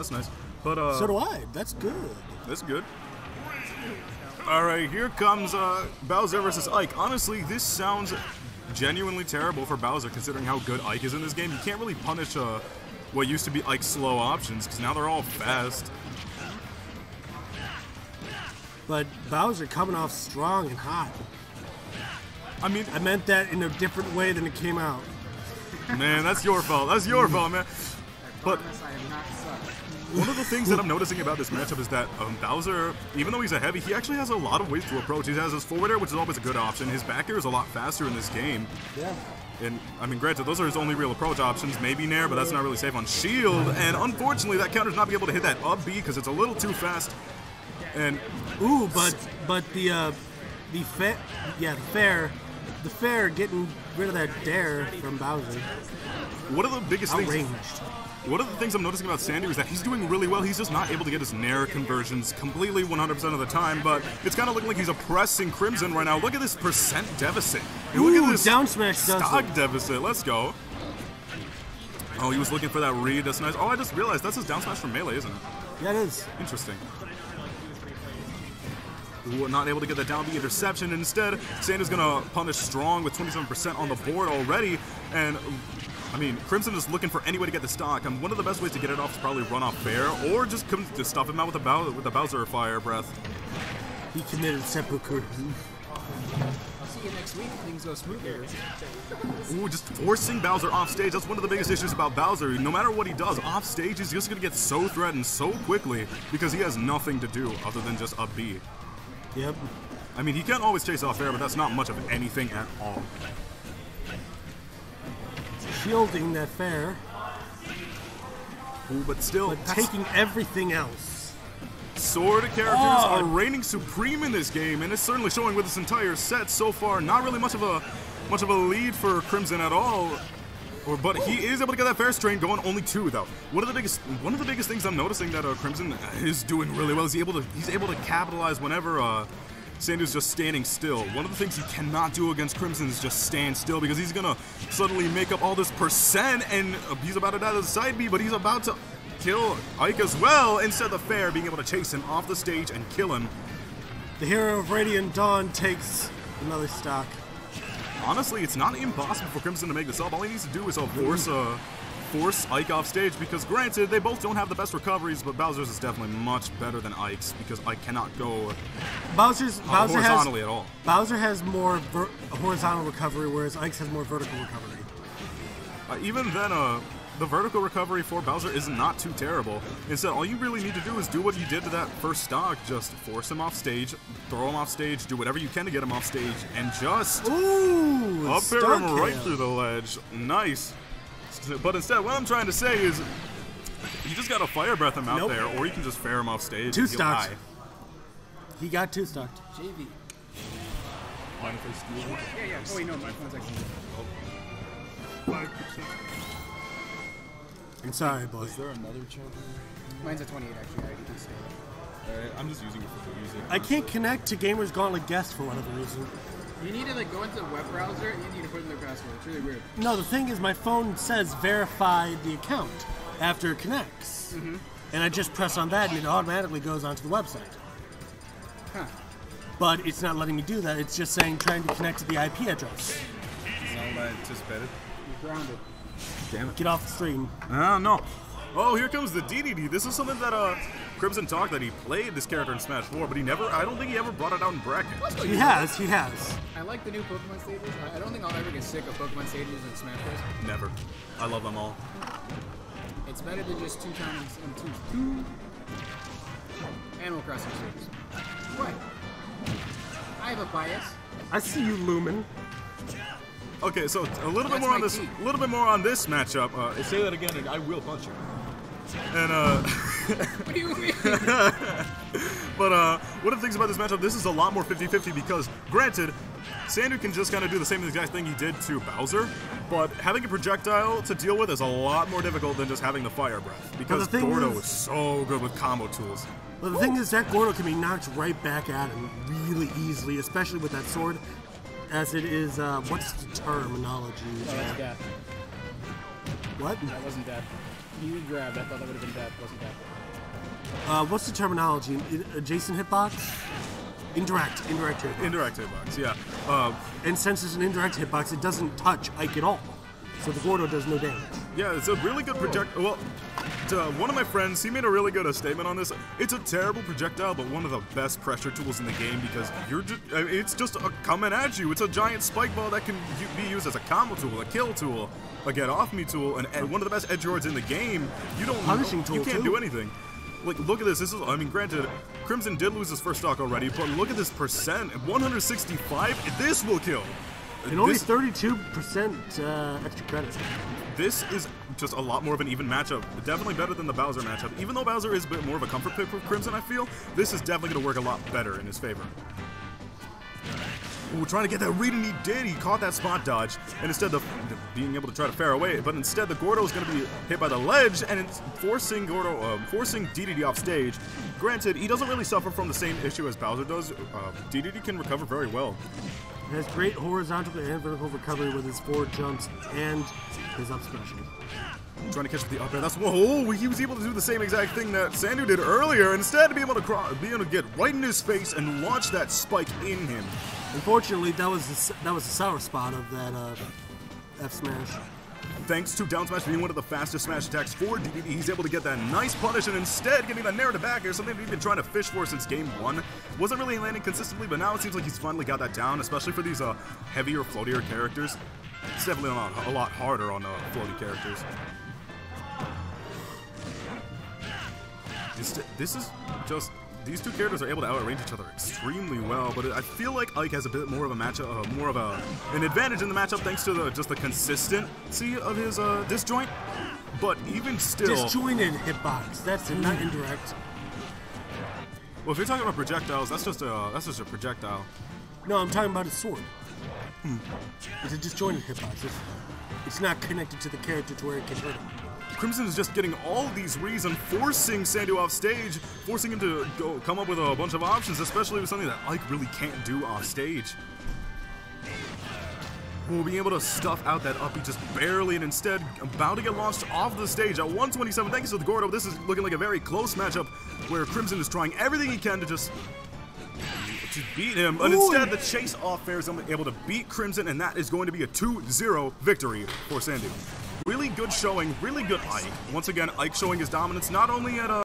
That's nice. But uh, So do I. That's good. That's good. All right, here comes uh, Bowser versus Ike. Honestly, this sounds genuinely terrible for Bowser, considering how good Ike is in this game. You can't really punish uh, what used to be Ike's slow options, because now they're all fast. But Bowser coming off strong and hot. I mean, I meant that in a different way than it came out. man, that's your fault. That's your fault, man. But Promise I am not sucked. One of the things that I'm noticing about this matchup is that um, Bowser, even though he's a heavy, he actually has a lot of ways to approach. He has his forward air, which is always a good option. His back air is a lot faster in this game. Yeah. And I mean, granted, those are his only real approach options. Maybe Nair, but that's not really safe on Shield. And unfortunately, that counter's not be able to hit that up B because it's a little too fast. And Ooh, but but the uh, the fa- yeah the fair, the fair getting rid of that dare from Bowser. one of the biggest things, Outranged. One of the things I'm noticing about Sandu is that he's doing really well. He's just not able to get his Nair conversions completely 100% of the time. But it's kind of looking like he's oppressing Crimson right now. Look at this percent deficit. And look Ooh, at this down smash stock it. deficit. Let's go. Oh, he was looking for that read. That's nice. Oh, I just realized that's his down smash from melee, isn't it? Yeah, it is. Interesting. Ooh, not able to get that down B interception. Instead, Sandu's gonna punish strong with 27% on the board already. And I mean, Crimson is looking for any way to get the stock. And one of the best ways to get it off is probably run off bear, or just come to stuff him out with a, Bow- with the Bowser fire breath. He committed seppuku. I'll see you next week. if Things go smoothly. Ooh, just forcing Bowser off stage. That's one of the biggest issues about Bowser. No matter what he does, off stage, he's just gonna get so threatened so quickly because he has nothing to do other than just up B. Yep. I mean, he can't always chase off air, but that's not much of anything at all. Shielding that fair, Ooh, but still, but taking everything else. sword characters Oh. are reigning supreme in this game, and it's certainly showing with this entire set so far. Not really much of a much of a lead for Crimson at all. Or, but he is able to get that fair strain going. Only two though. One of the biggest one of the biggest things I'm noticing that uh, Crimson is doing really well is he able to he's able to capitalize whenever uh, Sandu's just standing still. One of the things he cannot do against Crimson is just stand still because he's gonna suddenly make up all this percent and he's about to die to the side B, but he's about to kill Ike as well. Instead of Fair being able to chase him off the stage and kill him. The hero of Radiant Dawn takes another stock. Honestly, it's not impossible for Crimson to make this up. All he needs to do is uh, force uh, force Ike off stage because, granted, they both don't have the best recoveries, but Bowser's is definitely much better than Ike's because Ike cannot go Bowser's uh, Bowser has horizontally at all. Bowser has more ver- horizontal recovery, whereas Ike's has more vertical recovery. Uh, even then, uh, the vertical recovery for Bowser is not too terrible. Instead, all you really need to do is do what you did to that first stock. Just force him off stage, throw him off stage, do whatever you can to get him off stage, and just Ooh, up air star him right kill. through the ledge. Nice. But instead, what I'm trying to say is, you just gotta fire breath him out Nope. there, or you can just fair him off stage. Two and he'll stocks. He got two stocked. JV. Mind if I steal? Yeah, yeah. Oh wait, no, my phone's actually. Oh. I'm sorry, boy. Is there another channel? Mine's a 28 actually. I can stay. Alright, I'm just using it for music. I can't connect to Gamers Gauntlet Guest for whatever reason. You need to like go into the web browser and you need to put in their password. It's really weird. No, the thing is, my phone says verify the account after it connects. Mm-hmm. And I just press on that and it automatically goes onto the website. Huh. But it's not letting me do that. It's just saying trying to connect to the IP address. Is that what I anticipated? You're grounded. Damn it. Get off the stream. Ah, no. Oh, here comes the DDD. This is something that uh, Crimson talked that he played this character in Smash 4, but he never, I don't think he ever brought it out in bracket. He has, he has. I like the new Pokemon stages. I- I don't think I'll ever get sick of Pokemon stages in Smash Bros. Never. I love them all. It's better than just two times and two. Two Animal Crossing stages. What? I have a bias. I see you, Lumen. Okay, so a little bit more on this, a little bit more on this matchup. Uh, Say that again and I will punch you. and uh, What do you mean? but uh, one of the things about this matchup, this is a lot more 50-50 because, granted, Sandu can just kind of do the same exact thing he did to Bowser, but having a projectile to deal with is a lot more difficult than just having the fire breath because the thing Gordo is- is so good with combo tools. But the thing is, that Gordo can be knocked right back at him really easily, especially with that sword. As it is, uh, what's the terminology? Oh, that's death. What? That wasn't death. You grabbed. I thought that would have been death. Wasn't death. Uh, what's the terminology? Adjacent hitbox? Indirect. Indirect hitbox. Indirect hitbox, yeah. Uh, and since it's an indirect hitbox, it doesn't touch Ike at all. So the Gordo does no damage. Yeah, it's a really good project. Well, uh, one of my friends, he made a really good uh, statement on this. It's a terrible projectile, but one of the best pressure tools in the game because you're just, I mean, it's just uh, coming at you. It's a giant spike ball that can be used as a combo tool, a kill tool, a get off me tool, and, one of the best edge lords in the game. You don't Punishing you can't too. do anything. Like, look at this. This is, I mean, granted, Crimson did lose his first stock already, but look at this percent 165. This will kill. And only This- 32% uh, extra credit. this is just a lot more of an even matchup. Definitely better than the Bowser matchup. Even though Bowser is a bit more of a comfort pick for Crimson, I feel, this is definitely going to work a lot better in his favor. Ooh, trying to get that read and he did. He caught that spot dodge, and instead of being able to try to fair away, but instead the Gordo is going to be hit by the ledge, and it's forcing Gordo, um, forcing DDD off stage. Granted, he doesn't really suffer from the same issue as Bowser does. Uh, DDD can recover very well. It has great horizontal and vertical recovery with his forward jumps and his up special. Trying to catch the up air. That's whoa! He was able to do the same exact thing that Sandu did earlier. Instead, to be able to cro- be able to get right in his face and launch that spike in him. Unfortunately, that was the, that was the sour spot of that uh, F smash. Thanks to down smash being one of the fastest smash attacks for DDD, he's able to get that nice punish and instead getting that narrative back air, something he's been trying to fish for since game one. Wasn't really landing consistently, but now it seems like he's finally got that down, especially for these uh, heavier, floatier characters. It's definitely a lot, a lot harder on uh, floaty characters. This, this is just these two characters are able to outrange each other extremely well, but I feel like Ike has a bit more of a matchup, uh, more of a an advantage in the matchup thanks to the just the consistency of his uh, disjoint. But even still, Disjointed hitbox. That's it, not indirect. well, if you're talking about projectiles, that's just a that's just a projectile. No, I'm talking about his sword. It's a disjointed hitbox. It's, it's not connected to the character to where it can hurt him. Crimson is just getting all these reads and forcing Sandu off stage, forcing him to go come up with a bunch of options, especially with something that Ike really can't do off stage. Will be able to stuff out that uppy just barely, and instead about to get launched off the stage at 127. Thanks to the Gordo, this is looking like a very close matchup where Crimson is trying everything he can to just to beat him, but instead the chase off fair is able to beat Crimson, and that is going to be a 2-0 victory for Sandu. Good showing, really good Ike. Once again, Ike showing his dominance not only at uh,